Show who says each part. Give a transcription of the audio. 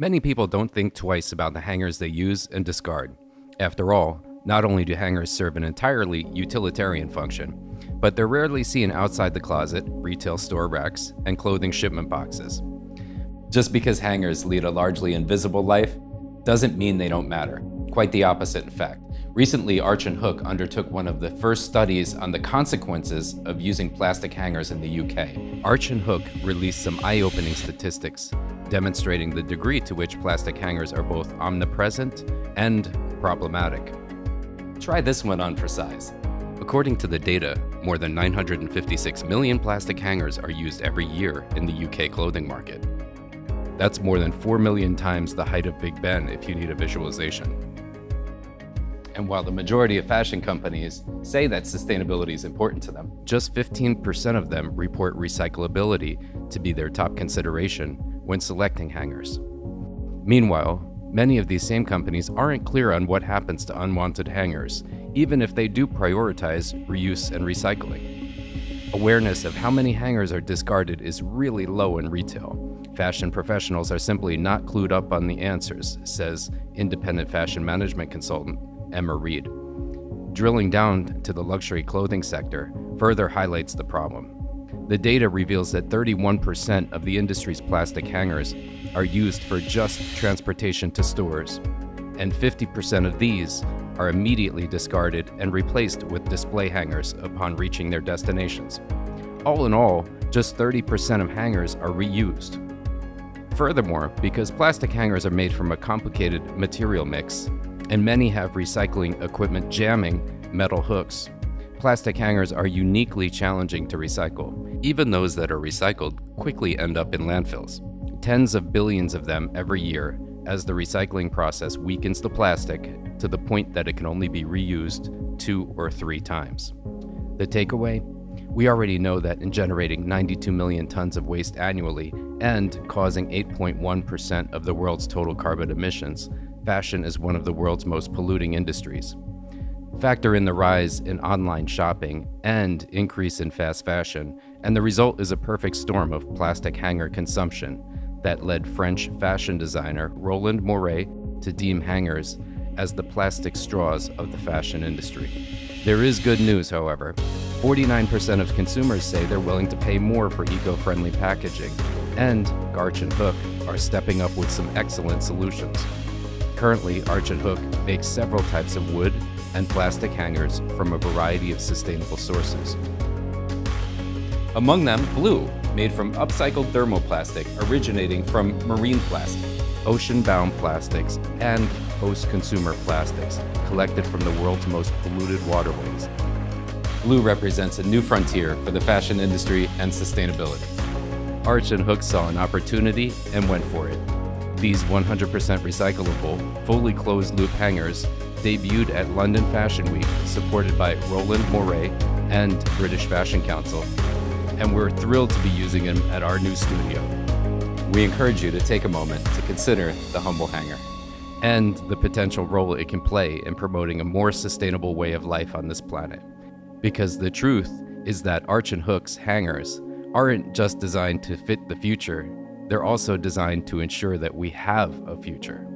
Speaker 1: Many people don't think twice about the hangers they use and discard. After all, not only do hangers serve an entirely utilitarian function, but they're rarely seen outside the closet, retail store racks, and clothing shipment boxes. Just because hangers lead a largely invisible life doesn't mean they don't matter. Quite the opposite, in fact. Recently, Arch and Hook undertook one of the first studies on the consequences of using plastic hangers in the UK. Arch and Hook released some eye-opening statistics demonstrating the degree to which plastic hangers are both omnipresent and problematic. Try this one on for size. According to the data, more than 956 million plastic hangers are used every year in the UK clothing market. That's more than 4 million times the height of Big Ben if you need a visualization. And while the majority of fashion companies say that sustainability is important to them, just 15% of them report recyclability to be their top consideration when selecting hangers. Meanwhile, many of these same companies aren't clear on what happens to unwanted hangers, even if they do prioritize reuse and recycling. Awareness of how many hangers are discarded is really low in retail. Fashion professionals are simply not clued up on the answers, says independent fashion management consultant Emma Reed. Drilling down to the luxury clothing sector further highlights the problem. The data reveals that 31% of the industry's plastic hangers are used for just transportation to stores, and 50% of these are immediately discarded and replaced with display hangers upon reaching their destinations. All in all, just 30% of hangers are reused. Furthermore, because plastic hangers are made from a complicated material mix, and many have recycling equipment jamming metal hooks. Plastic hangers are uniquely challenging to recycle. Even those that are recycled quickly end up in landfills. Tens of billions of them every year as the recycling process weakens the plastic to the point that it can only be reused two or three times. The takeaway? We already know that in generating 92 million tons of waste annually and causing 8.1% of the world's total carbon emissions, fashion is one of the world's most polluting industries. Factor in the rise in online shopping and increase in fast fashion, and the result is a perfect storm of plastic hanger consumption that led French fashion designer Roland Mouret to deem hangers as the plastic straws of the fashion industry. There is good news, however. 49% of consumers say they're willing to pay more for eco friendly packaging, and Arch and Hook are stepping up with some excellent solutions. Currently, Arch and Hook makes several types of wood and plastic hangers from a variety of sustainable sources. Among them, Blue, made from upcycled thermoplastic originating from marine plastic, ocean-bound plastics, and post-consumer plastics collected from the world's most polluted waterways. Blue represents a new frontier for the fashion industry and sustainability. Arch and Hook saw an opportunity and went for it. These 100% recyclable, fully closed loop hangers debuted at London Fashion Week, supported by Roland Mouret and British Fashion Council, and we're thrilled to be using them at our new studio. We encourage you to take a moment to consider the Humble Hanger and the potential role it can play in promoting a more sustainable way of life on this planet. Because the truth is that Arch and Hook's hangers aren't just designed to fit the future, they're also designed to ensure that we have a future.